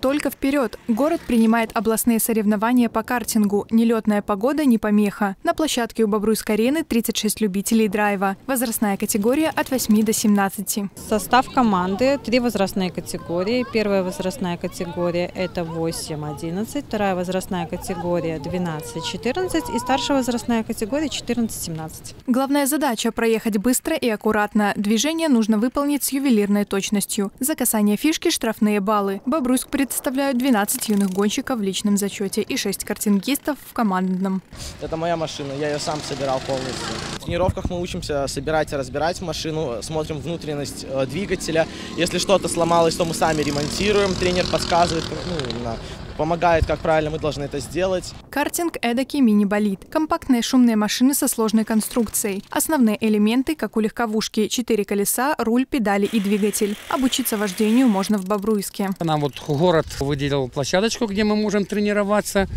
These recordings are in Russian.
Только вперед! Город принимает областные соревнования по картингу. Нелетная погода не помеха. На площадке у Бобруйской-арены 36 любителей драйва. Возрастная категория от 8 до 17. Состав команды – три возрастные категории. Первая возрастная категория – это 8-11, вторая возрастная категория – 12-14 и старшая возрастная категория – 14-17. Главная задача – проехать быстро и аккуратно. Движение нужно выполнить с ювелирной точностью. За касание фишки – штрафные баллы. Бобруйск представляют 12 юных гонщиков в личном зачете и 6 картингистов в командном. Это моя машина, я ее сам собирал полностью. Тренировках мы учимся собирать и разбирать машину, смотрим внутренность э, двигателя. Если что-то сломалось, то мы сами ремонтируем, тренер подсказывает, ну, именно помогает, как правильно мы должны это сделать. Картинг – эдакий мини-болид. Компактные шумные машины со сложной конструкцией. Основные элементы, как у легковушки – четыре колеса, руль, педали и двигатель. Обучиться вождению можно в Бобруйске. Нам вот город выделил площадочку, где мы можем тренироваться.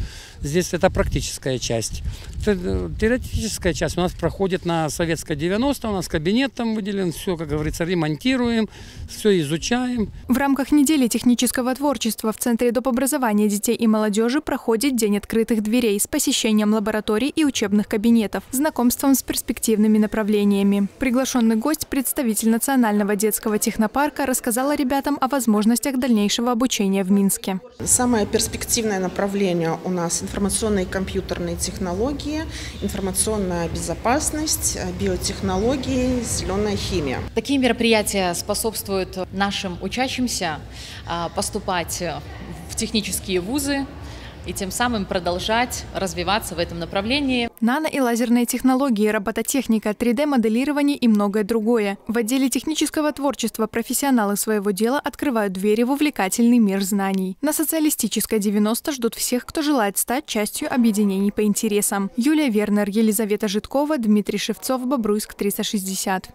Здесь это практическая часть. Теоретическая часть у нас проходит на Советской 90, у нас кабинет там выделен, все, как говорится, ремонтируем, все изучаем. В рамках недели технического творчества в Центре доп. образования детей и молодежи проходит День открытых дверей с посещением лабораторий и учебных кабинетов, знакомством с перспективными направлениями. Приглашенный гость, представитель Национального детского технопарка, рассказала ребятам о возможностях дальнейшего обучения в Минске. Самое перспективное направление у нас информационные и компьютерные технологии, информационная безопасность, биотехнологии, зеленая химия. Такие мероприятия способствуют нашим учащимся а, поступать в технические вузы, и тем самым продолжать развиваться в этом направлении. Нано- и лазерные технологии, робототехника, 3D-моделирование и многое другое. В отделе технического творчества профессионалы своего дела открывают двери в увлекательный мир знаний. На социалистической 90 ждут всех, кто желает стать частью объединений по интересам. Юлия Вернер, Елизавета Житкова, Дмитрий Шевцов, Бобруйск, 360.